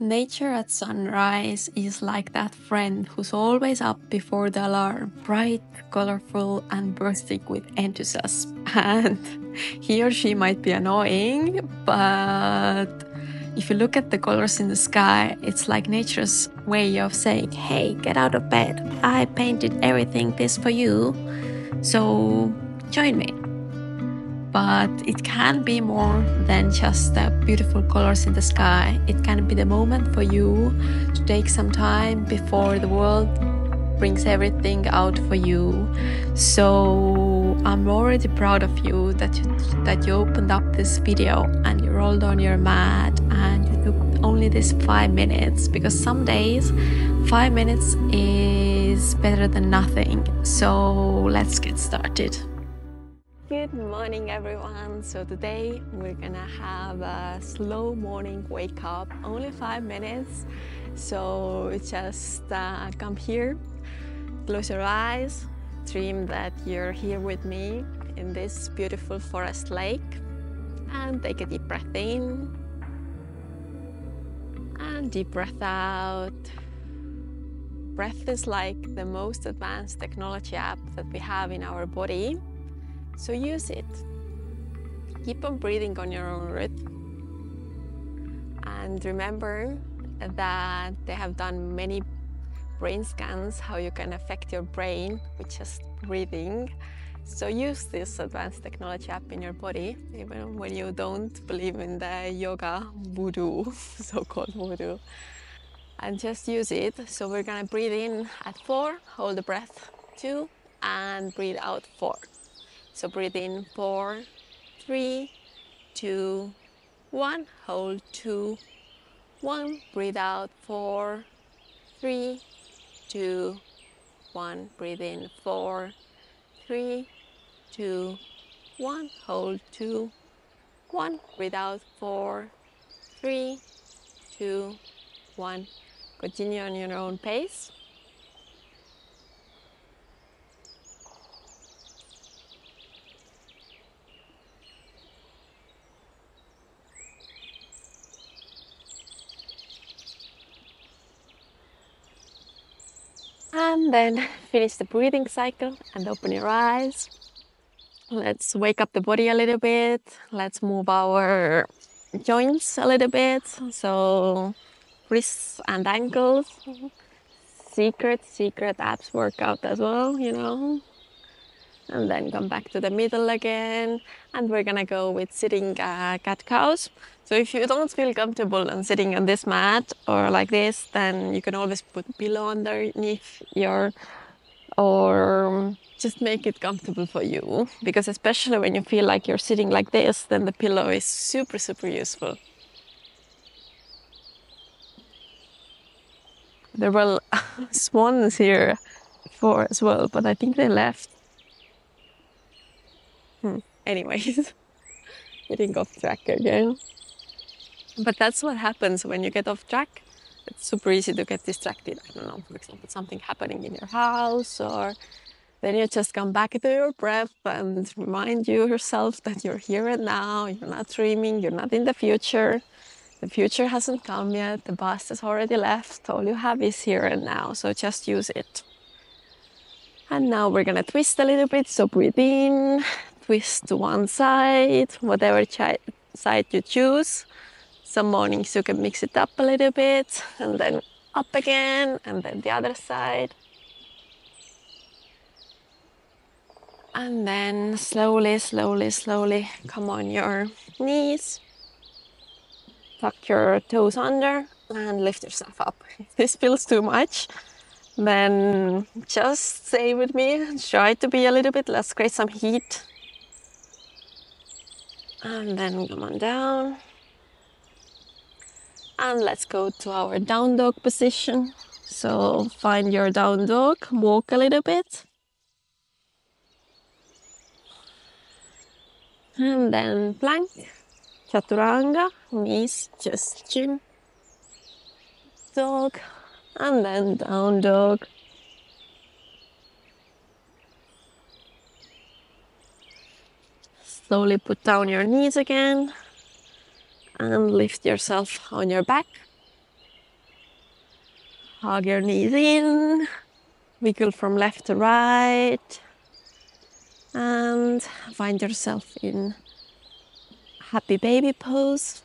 Nature at sunrise is like that friend who's always up before the alarm, bright, colorful, and bursting with enthusiasm. And he or she might be annoying, but if you look at the colors in the sky, it's like nature's way of saying, Hey, get out of bed. I painted everything this for you, so join me but it can be more than just the beautiful colors in the sky. It can be the moment for you to take some time before the world brings everything out for you. So I'm already proud of you that you, that you opened up this video and you rolled on your mat and you took only this five minutes because some days five minutes is better than nothing. So let's get started. Good morning, everyone. So, today we're gonna have a slow morning wake up, only five minutes. So, just uh, come here, close your eyes, dream that you're here with me in this beautiful forest lake, and take a deep breath in and deep breath out. Breath is like the most advanced technology app that we have in our body so use it. Keep on breathing on your own rhythm. And remember that they have done many brain scans how you can affect your brain with just breathing. So use this advanced technology app in your body, even when you don't believe in the yoga voodoo, so-called voodoo. And just use it. So we're gonna breathe in at four, hold the breath two, and breathe out four. So breathe in four, three, two, one. Hold two, one. Breathe out four, three, two, one. Breathe in four, three, two, one. Hold two, one. Breathe out four, three, two, one. Continue on your own pace. And then finish the breathing cycle and open your eyes. Let's wake up the body a little bit. Let's move our joints a little bit. So, wrists and ankles. Secret, secret abs workout as well, you know. And then come back to the middle again. And we're gonna go with sitting uh, cat cows. So if you don't feel comfortable on sitting on this mat or like this, then you can always put pillow underneath your or just make it comfortable for you because especially when you feel like you're sitting like this then the pillow is super super useful there were swans here before as well but i think they left hmm. anyways getting off track again but that's what happens when you get off track. It's super easy to get distracted. I don't know, for example, something happening in your house, or then you just come back to your breath and remind you yourself that you're here and now. You're not dreaming. You're not in the future. The future hasn't come yet. The past has already left. All you have is here and now. So just use it. And now we're gonna twist a little bit. So breathe in, twist to one side, whatever side you choose. Some mornings you can mix it up a little bit and then up again and then the other side. And then slowly, slowly, slowly come on your knees. Tuck your toes under and lift yourself up. If this feels too much, then just stay with me. Try to be a little bit, let's create some heat. And then come on down. And let's go to our down dog position. So find your down dog, walk a little bit. And then plank, chaturanga, knees chest chin, dog, and then down dog. Slowly put down your knees again and lift yourself on your back. Hug your knees in, wiggle from left to right, and find yourself in happy baby pose.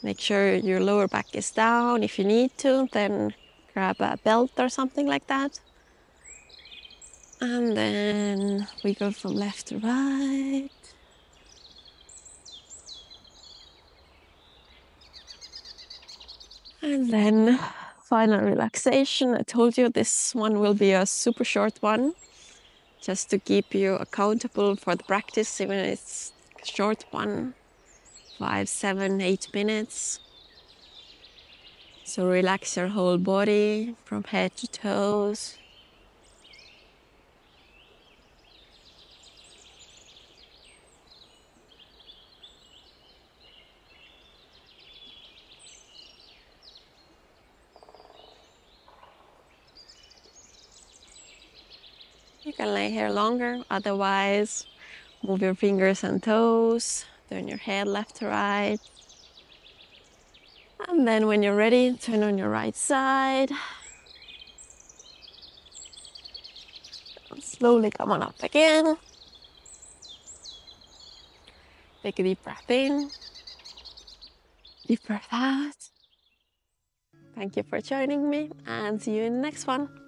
Make sure your lower back is down. If you need to, then grab a belt or something like that. And then we go from left to right. And then final relaxation. I told you this one will be a super short one just to keep you accountable for the practice, even if it's short one five, seven, eight minutes. So relax your whole body from head to toes. You can lay here longer, otherwise, move your fingers and toes, turn your head left to right. And then, when you're ready, turn on your right side. Slowly come on up again. Take a deep breath in, deep breath out. Thank you for joining me, and see you in the next one.